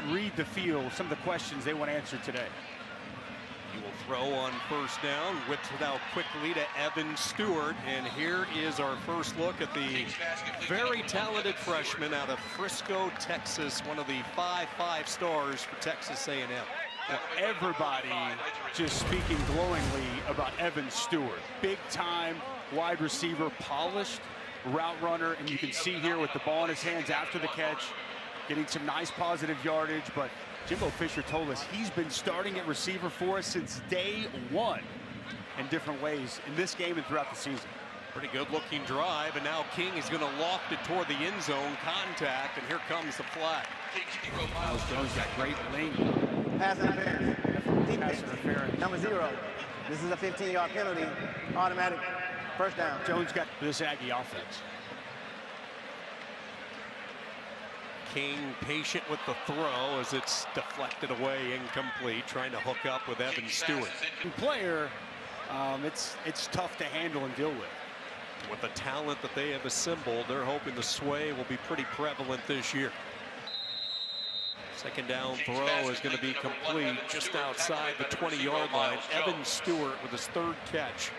and read the field, some of the questions they want answered today. He will throw on first down, whips it out quickly to Evan Stewart. And here is our first look at the very talented freshman out of Frisco, Texas, one of the five five stars for Texas A&M. Everybody just speaking glowingly about Evan Stewart. Big time wide receiver, polished route runner, and you can see here with the ball in his hands after the catch, getting some nice positive yardage, but Jimbo Fisher told us he's been starting at receiver for us since day one in different ways in this game and throughout the season. Pretty good looking drive, and now King is going to loft it toward the end zone contact, and here comes the flag. Miles Jones got great length. Pass interference. Pass interference. Number zero. This is a 15-yard penalty. Automatic first down. Jones got this Aggie offense. King patient with the throw as it's deflected away, incomplete, trying to hook up with Evan Stewart. Player, um, it's it's tough to handle and deal with. With the talent that they have assembled, they're hoping the sway will be pretty prevalent this year. Second down throw is going to be complete just outside the 20-yard line. Evan Stewart with his third catch.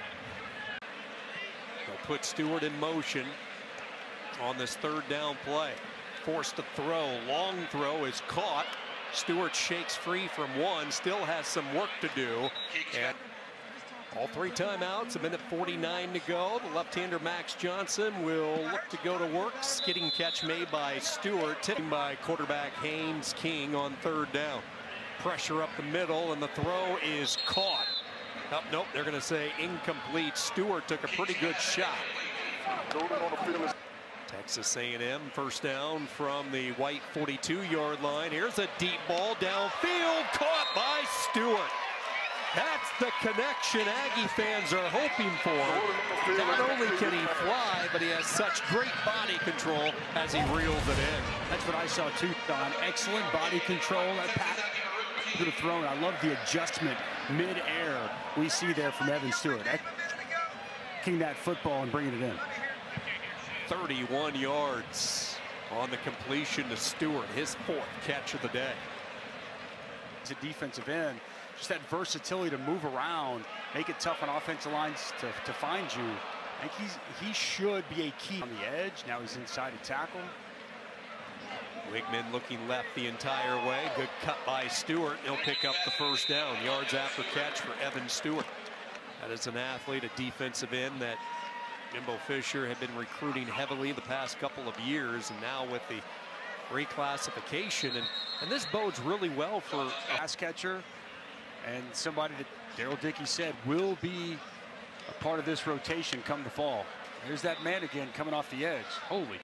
They'll put Stewart in motion on this third down play. Forced to throw. Long throw is caught. Stewart shakes free from one. Still has some work to do. And all three timeouts, a minute 49 to go. The left-hander Max Johnson will look to go to work. Skidding catch made by Stewart, tipping by quarterback Haynes King on third down. Pressure up the middle, and the throw is caught. Nope, they're going to say incomplete. Stewart took a pretty good shot. Texas A&M first down from the white 42-yard line. Here's a deep ball downfield, caught by Stewart. That's the connection Aggie fans are hoping for. Not only can he fly, but he has such great body control as he reels it in. That's what I saw too, Don. Excellent body control. That pass could have thrown. I love the adjustment mid-air we see there from Evan Stewart. Kicking that football and bringing it in. 31 yards on the completion to Stewart, his fourth catch of the day. He's a defensive end. Just that versatility to move around, make it tough on offensive lines to, to find you. I think he's, he should be a key on the edge. Now he's inside to tackle. Weigman looking left the entire way. Good cut by Stewart. He'll pick up the first down. Yards after catch for Evan Stewart. That is an athlete, a defensive end that Jimbo Fisher had been recruiting heavily the past couple of years, and now with the reclassification, and, and this bodes really well for a pass catcher and somebody that Darrell Dickey said will be a part of this rotation come the fall. There's that man again coming off the edge. Holy